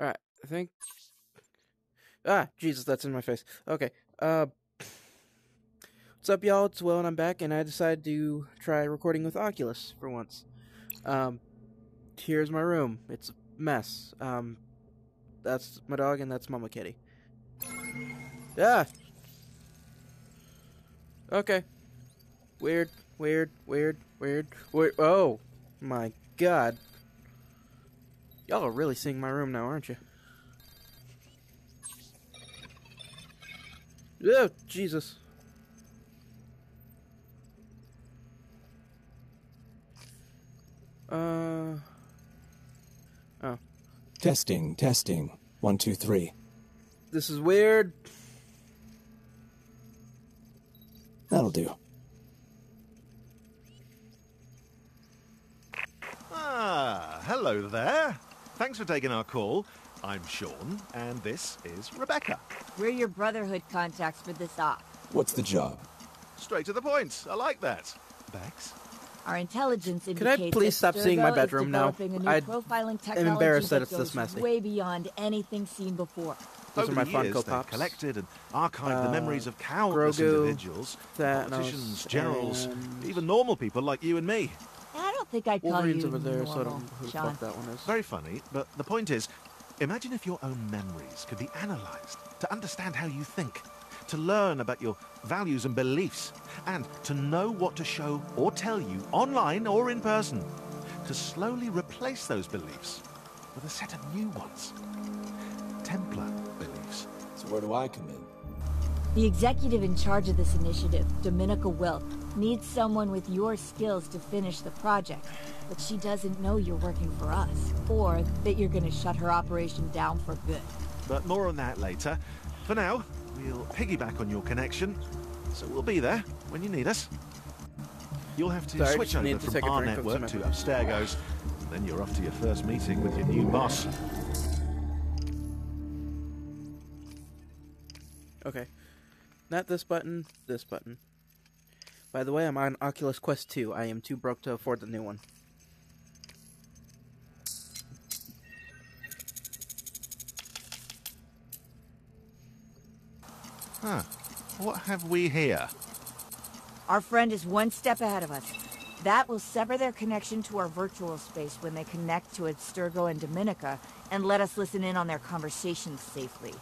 Alright, I think. Ah, Jesus, that's in my face. Okay. Uh. What's up, y'all? It's Will, and I'm back, and I decided to try recording with Oculus for once. Um, here's my room. It's a mess. Um, that's my dog, and that's Mama Kitty. Ah! Okay. Weird, weird, weird, weird, weird. Oh, my God. Y'all are really seeing my room now, aren't you? Oh, Jesus. Uh. Oh. Testing, testing. One, two, three. This is weird. That'll do. Ah, hello there. Thanks for taking our call. I'm Sean, and this is Rebecca. We're your Brotherhood contacts for this op. What's the job? Straight to the point. I like that. Bex? Our intelligence Could indicates I please that stop seeing my bedroom now? developing A new I profiling am technology embarrassed that it's goes this messy. Way beyond anything seen before. Those Over are the my years, Funko they've Pops. collected and archived the Uh, memories of countless Grogu, individuals, Thanos, politicians, generals, and- even normal people like you and me. I don't think I'd call Wolverine's you over there, so I don't know who the Sean. that one is. Very funny, but the point is, imagine if your own memories could be analysed to understand how you think, to learn about your values and beliefs, and to know what to show or tell you online or in person, to slowly replace those beliefs with a set of new ones. Templar beliefs. So where do I come in? The executive in charge of this initiative, Dominika Wilk, needs someone with your skills to finish the project. But she doesn't know you're working for us, or that you're gonna shut her operation down for good. But more on that later. For now, we'll piggyback on your connection, so we'll be there when you need us. You'll have to Sorry, switch over to from take our network some to Abstergo's. Then you're off to your first meeting with your new boss. Okay. Not this button, this button. By the way, I'm on Oculus Quest 2. I am too broke to afford the new one. Huh. What have we here? Our friend is one step ahead of us. That will sever their connection to our virtual space when they connect to Abstergo and Dominika and let us listen in on their conversations safely.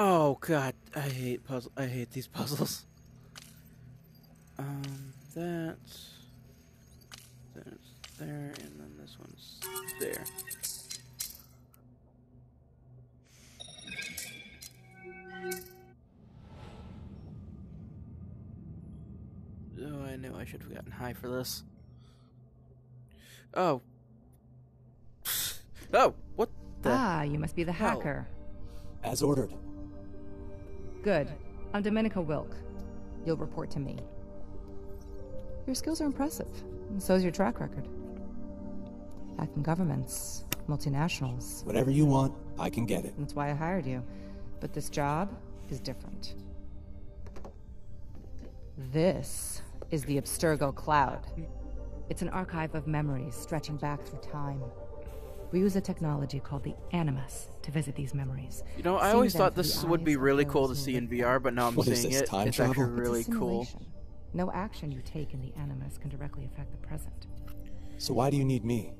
Oh god, I hate puzzle. I hate these puzzles. Um, that's that's there, and then this one's there. Oh, I knew I should have gotten high for this. Oh. Oh, what the? Ah, you must be the hell? hacker. As ordered. Good. I'm Dominika Wilk. You'll report to me. Your skills are impressive, and so is your track record. Hacking governments, multinationals. Whatever you want, I can get it. That's why I hired you. But this job is different. This is the Abstergo Cloud. It's an archive of memories stretching back through time. We use a technology called the Animus to visit these memories. You know, I always thought this would be really cool to see in VR, but now I'm What is seeing this, it. time it's actually travel? It's a really cool. No action you take in the Animus can directly affect the present. So why do you need me?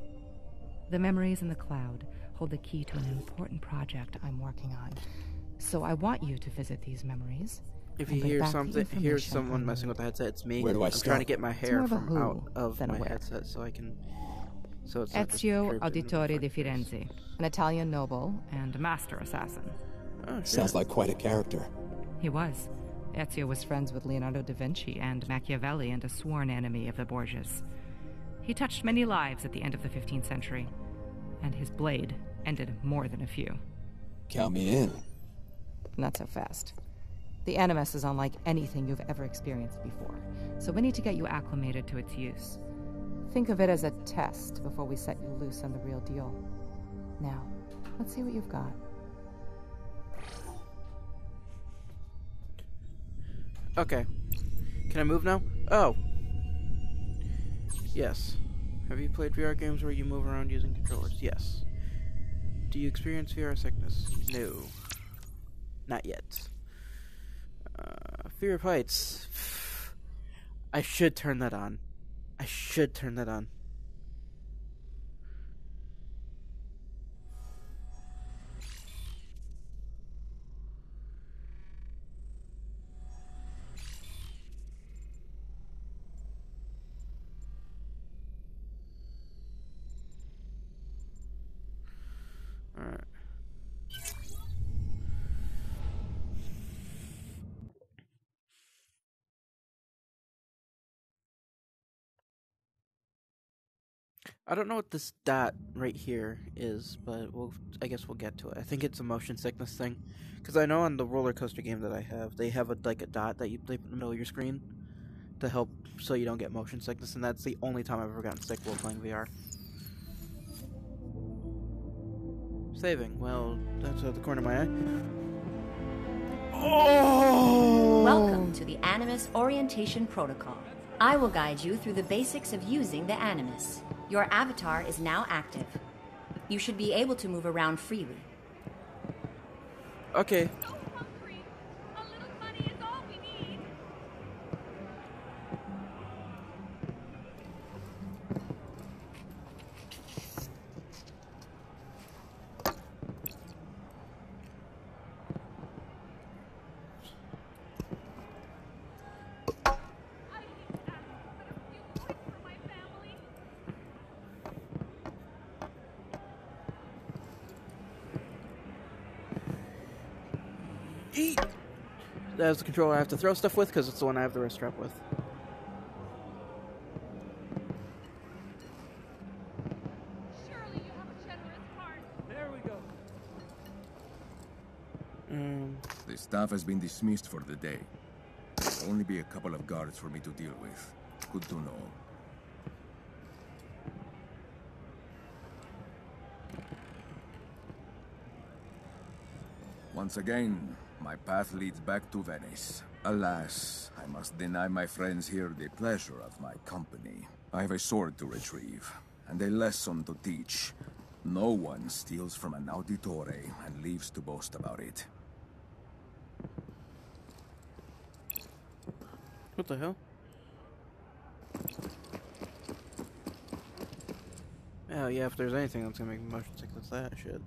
The memories in the cloud hold the key to an important project I'm working on. So I want you to visit these memories. If you bring hear something, hear information someone messing with the headset, it's me. Where do I I'm trying start? to get my hair more a from out of my where. headset so I can. So it's Ezio dripping Auditore my di. Firenze, an Italian noble and a master assassin. Oh. Sounds like quite a character. He was. Ezio was friends with Leonardo da Vinci and Machiavelli and a sworn enemy of the Borgias. He touched many lives at the end of the 15th century, and his blade ended more than a few. Count me in. Not so fast. The Animus is unlike anything you've ever experienced before, so we need to get you acclimated to its use. Think of it as a test before we set you loose on the real deal. Now, let's see what you've got. Okay. Can I move now? Oh. Yes. Have you played VR games where you move around using controllers? Yes. Do you experience VR sickness? No. Not yet. Uh, fear of heights. I should turn that on. I should turn that on. I don't know what this dot right here is, but we'll I guess we'll get to it. I think it's a motion sickness thing, because I know on the roller coaster game that I have, they have a like a dot that you play in the middle of your screen to help so you don't get motion sickness, and that's the only time I've ever gotten sick while playing VR. Saving. Well, that's at the corner of my eye. Oh! Welcome to the Animus Orientation Protocol. I will guide you through the basics of using the Animus. Your avatar is now active. You should be able to move around freely. Okay. Eat. That's the controller I have to throw stuff with because it's the one I have the wrist strap with. Surely you have a generous heart. There we go. Um, The staff has been dismissed for the day. There'll only be a couple of guards for me to deal with. Good to know. Once again, my path leads back to Venice. Alas, I must deny my friends here the pleasure of my company. I have a sword to retrieve, and a lesson to teach. No one steals from an auditore and leaves to boast about it. what the hell? Oh yeah, if there's anything that's gonna make me motion sick, that's that shit.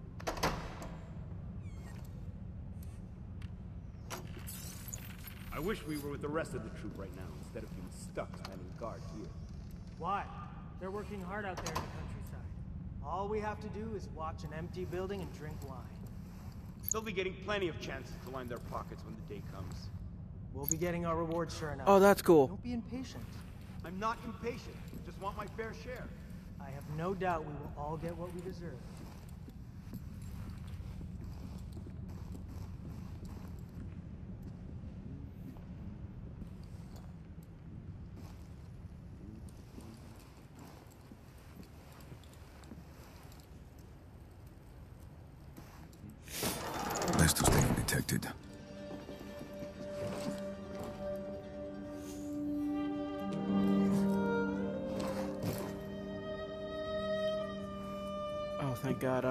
Wish we were with the rest of the troop right now, instead of being stuck standing guard here. Why? They're working hard out there in the countryside. All we have to do is watch an empty building and drink wine. They'll be getting plenty of chances to line their pockets when the day comes. We'll be getting our reward sure enough. Oh, that's cool. Don't be impatient. I'm not impatient. Just want my fair share. I have no doubt we will all get what we deserve.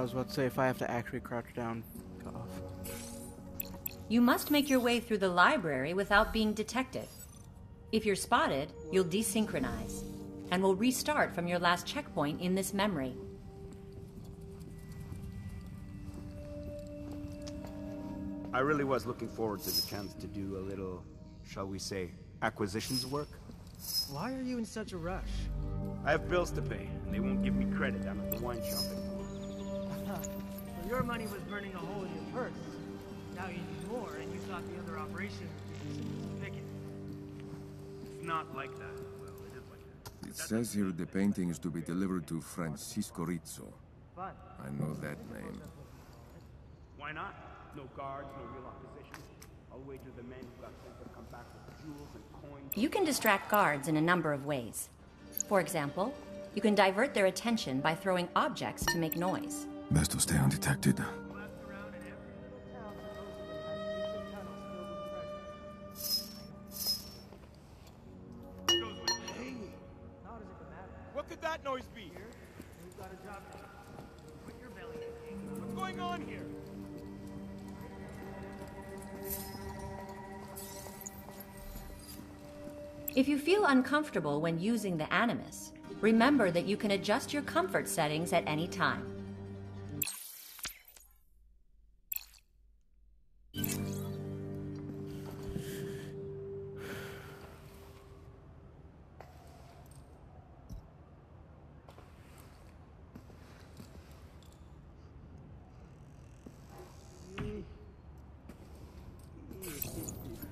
I was about to say if I have to actually crouch down, fuck off. You must make your way through the library without being detected. If you're spotted, you'll desynchronize and will restart from your last checkpoint in this memory. I really was looking forward to the chance to do a little, shall we say, acquisitions work. Why are you in such a rush? I have bills to pay, and they won't give me credit down at the wine shop anymore. so your money was burning a hole in your purse. Now you need more, and you thought the other operation was picking. It's not like that. Well, it is like that. It says here the painting is to be delivered to Francisco Rizzo. Fun. I know that name. Why not? No guards, no real opposition. I'll wager the men who got sent will come back with jewels and coins. You can distract guards in a number of ways. For example, you can divert their attention by throwing objects to make noise. Best to stay undetected. Left around in every little town supposedly has secret tunnels filled with treasure. Goes with me. How does it matter? What could that noise be? We've got a job to do. Put your belly in. What's going on here? If you feel uncomfortable when using the Animus, remember that you can adjust your comfort settings at any time.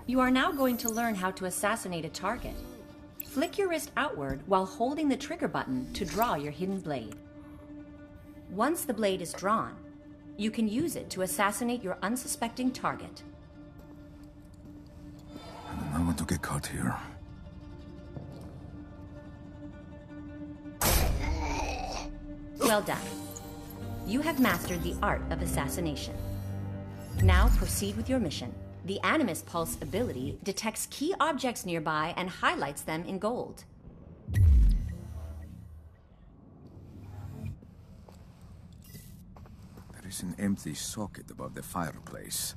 You are now going to learn how to assassinate a target. Flick your wrist outward while holding the trigger button to draw your hidden blade. Once the blade is drawn, you can use it to assassinate your unsuspecting target. I don't want to get caught here. Well done. You have mastered the art of assassination. Now proceed with your mission. The Animus Pulse ability detects key objects nearby and highlights them in gold. There is an empty socket above the fireplace.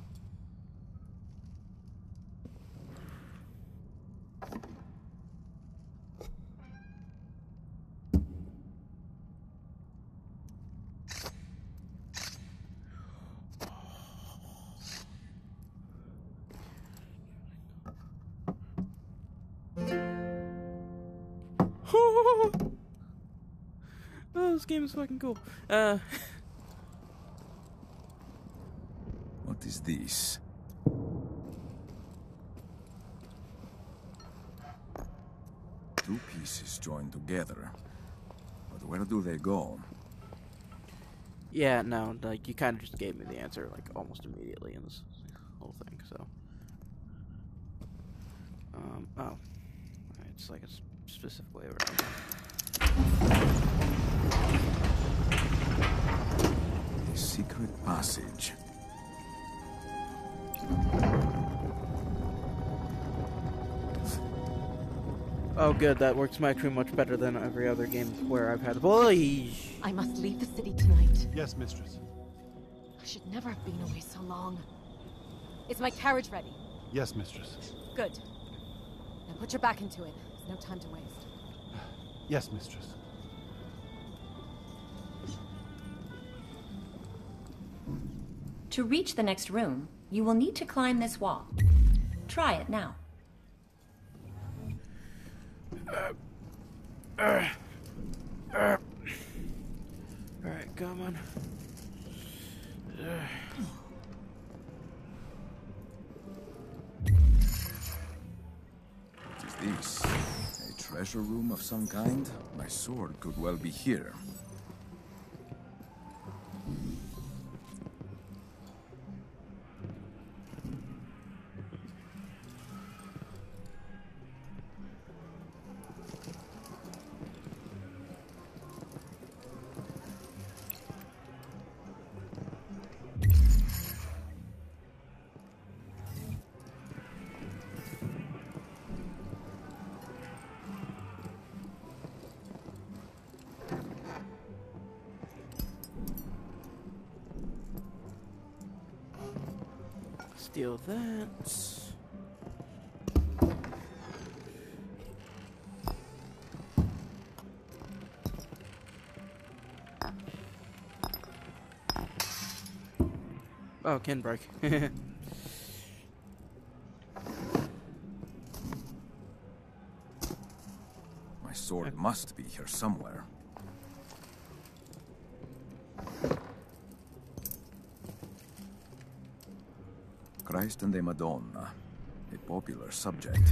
oh, this game is fucking cool. Uh, What is this? Two pieces joined together. But where do they go? yeah, no, like you kind of just gave me the answer like almost immediately in this whole thing. So, um, oh, it's like a s- specific way around. A secret passage. Oh, good. That works actually much better than every other game where I've had boys. I must leave the city tonight. Yes, mistress. I should never have been away so long. Is my carriage ready? Yes, mistress. Good. Now put your back into it. There's no time to waste. Yes, mistress. To reach the next room, you will need to climb this wall. Try it now. Alright, come on. What is this? Treasure room of some kind? My sword could well be here. Steal that. Oh, can break. My sword must be here somewhere. Christ and the Madonna, a popular subject.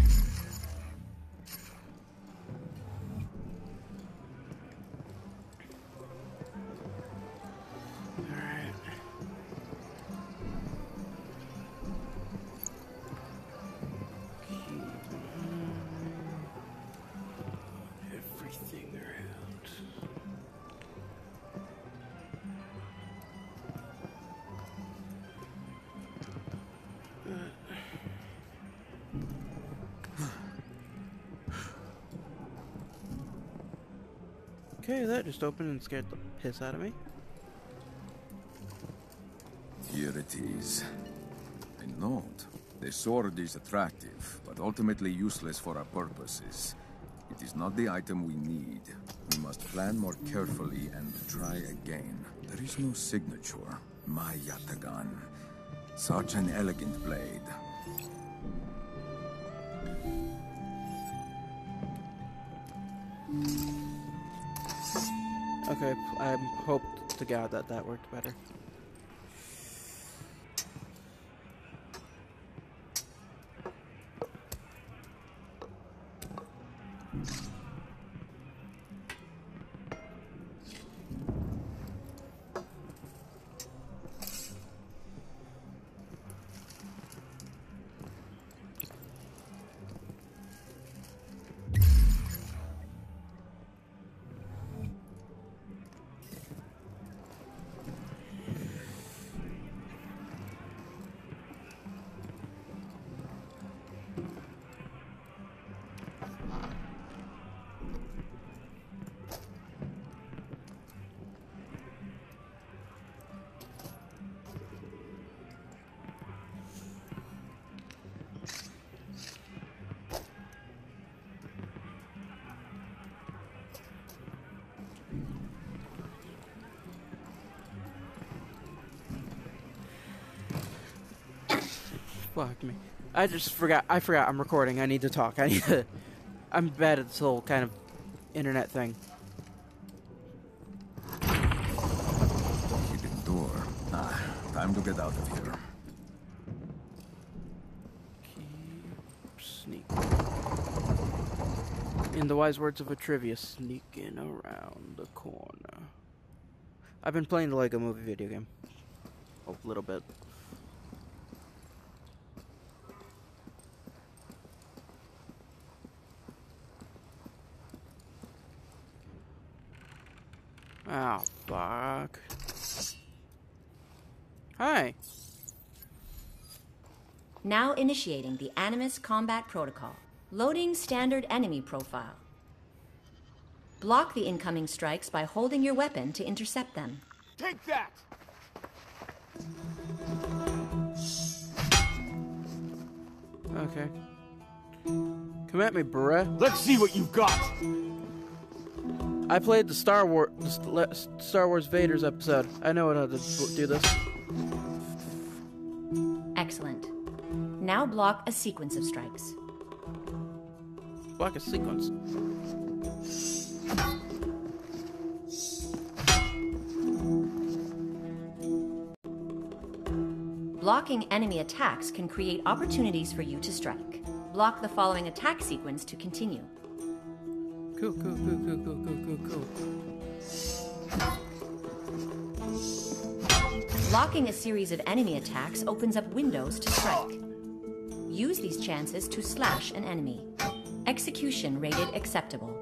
Okay, that just opened and scared the piss out of me. Here it is. A note. The sword is attractive, but ultimately useless for our purposes. It is not the item we need. We must plan more carefully and try again. There is no signature. My Yatagan. Such an elegant blade. Okay, I hope to God that that worked better. Fuck me. I just forgot. I forgot. I'm recording. I need to talk. I need to. I'm bad at this whole kind of internet thing. Hidden door. Ah, time to get out of here. Sneak. In the wise words of a trivia, sneaking around the corner. I've been playing the Lego Movie video game. A little bit. Oh, fuck. Hi. Now initiating the Animus Combat Protocol. Loading standard enemy profile. Block the incoming strikes by holding your weapon to intercept them. Take that! Okay. Come at me, bruh. Let's see what you've got! I played the Star Wars Star Wars Vader's episode. I know how to do this. Excellent. Now block a sequence of strikes. Block a sequence. Blocking enemy attacks can create opportunities for you to strike. Block the following attack sequence to continue. Cool, cool, cool, cool, cool, cool, cool, cool. Blocking a series of enemy attacks opens up windows to strike. Use these chances to slash an enemy. Execution rated acceptable.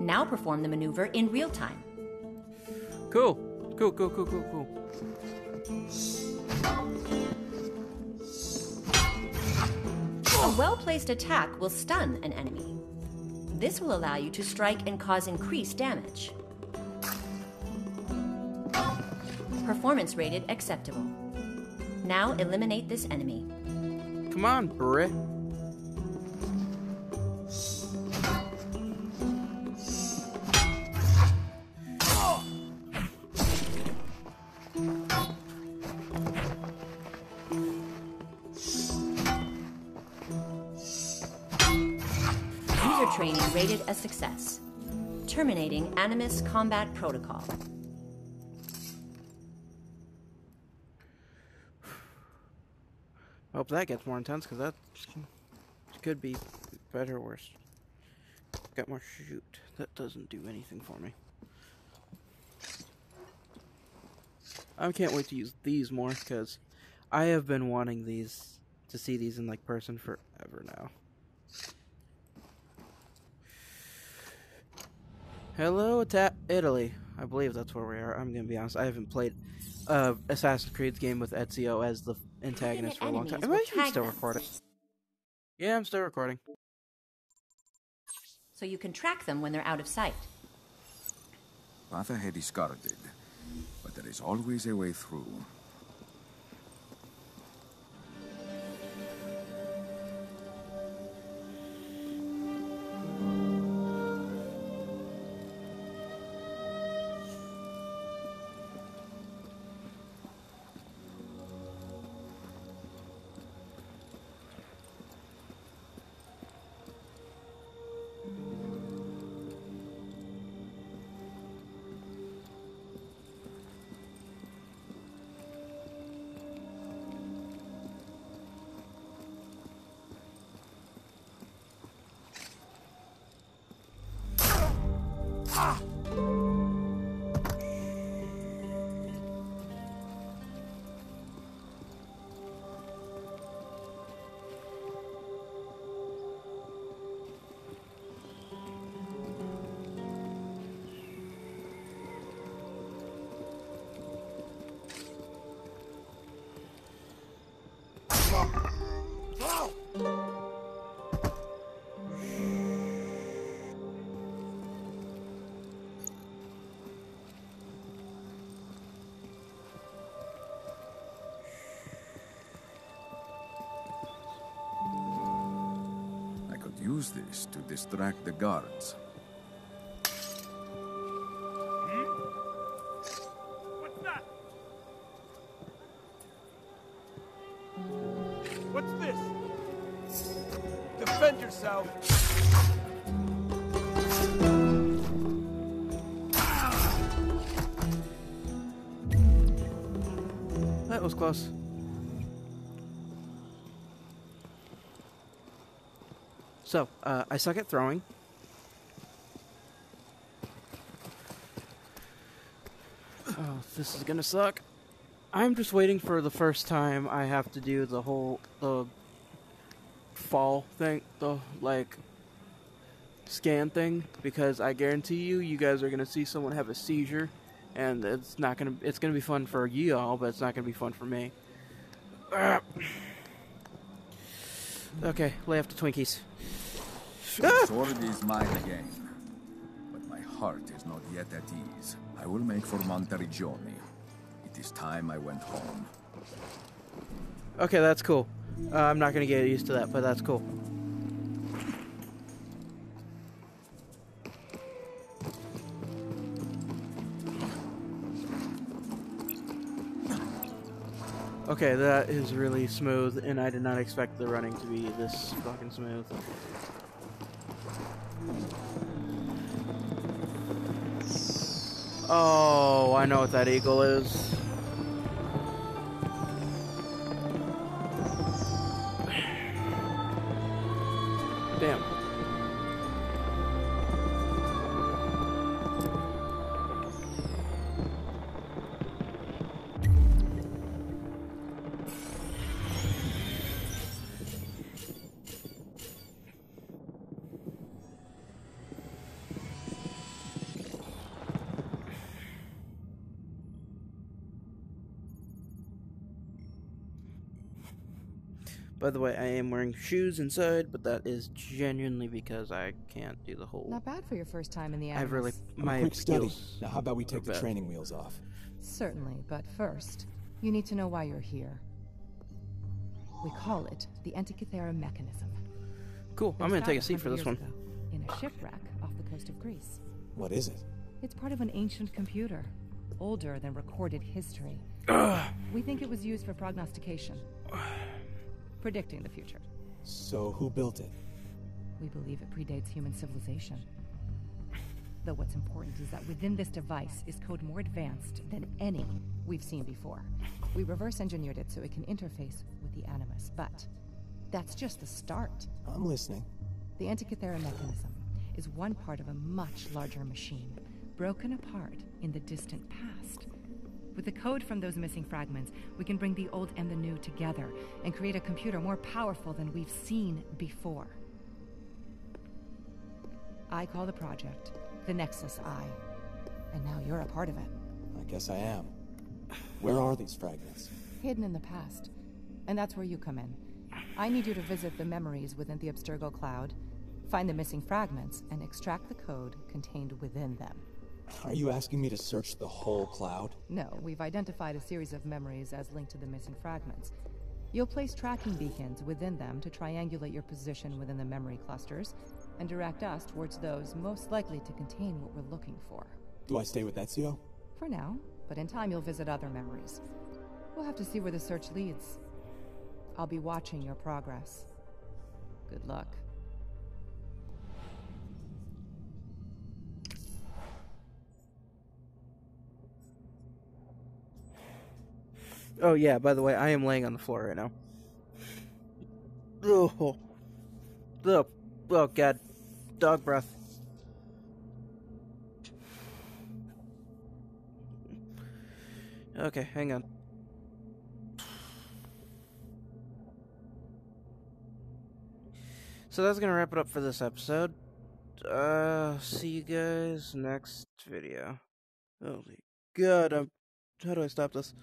Now perform the maneuver in real time. Cool. Cool, cool, cool, cool, cool. A well placed attack will stun an enemy. This will allow you to strike and cause increased damage. Performance rated acceptable. Now eliminate this enemy. Come on, Brit. Success. Terminating Animus Combat Protocol. I hope that gets more intense because that could be better or worse. Got more shoot. That doesn't do anything for me. I can't wait to use these more because I have been wanting these to see these in like person forever now. Hello, Ita- Italy. I believe that's where we are. I'm gonna be honest. I haven't played uh, Assassin's Creed's game with Ezio as the antagonist for a long time. Am I even still recording? Yeah, I'm still recording. So you can track them when they're out of sight. path ahead is guarded, but there is always a way through. Use this to distract the guards. So, uh, I suck at throwing. Oh, this is gonna suck. I'm just waiting for the first time I have to do the whole the fall thing, the like scan thing, because I guarantee you, you guys are gonna see someone have a seizure, and it's not gonna it's gonna be fun for you all, but it's not gonna be fun for me. Ah. Okay, lay off the Twinkies. The sword is mine again, but my heart is not yet at ease. I will make for Monteriggioni. It is time I went home. Okay, that's cool. Uh, I'm not gonna get used to that, but that's cool. Okay, that is really smooth, and I did not expect the running to be this fucking smooth. Oh, I know what that eagle is. The way, I am wearing shoes inside, but that is genuinely because I can't do the whole. Not bad for your first time in the I've really Animus. I'm a my quick study. skills. Now, how about we take the bad. training wheels off? Certainly, but first, you need to know why you're here. We call it the Antikythera mechanism. Cool. I'm gonna take a seat for this one. ago In a shipwreck off the coast of Greece. What is it? It's part of an ancient computer, older than recorded history. we think it was used for prognostication, predicting the future. So, who built it? We believe it predates human civilization. Though what's important is that within this device is code more advanced than any we've seen before. We reverse engineered it so it can interface with the Animus, but that's just the start. I'm listening. The Antikythera mechanism is one part of a much larger machine, broken apart in the distant past. With the code from those missing fragments, we can bring the old and the new together and create a computer more powerful than we've seen before. I call the project the Nexus Eye, and now you're a part of it. I guess I am. Where are these fragments? Hidden in the past. And that's where you come in. I need you to visit the memories within the Abstergo cloud, find the missing fragments, and extract the code contained within them. Are you asking me to search the whole cloud? No, we've identified a series of memories as linked to the missing fragments. You'll place tracking beacons within them to triangulate your position within the memory clusters, and direct us towards those most likely to contain what we're looking for. Do I stay with Ezio? For now, but in time you'll visit other memories. We'll have to see where the search leads. I'll be watching your progress. Good luck. Oh yeah, by the way, I am laying on the floor right now. Oh, oh, oh god, dog breath. Okay, hang on. So that's gonna wrap it up for this episode. Uh, see you guys next video. Holy god, I'm. How do I stop this?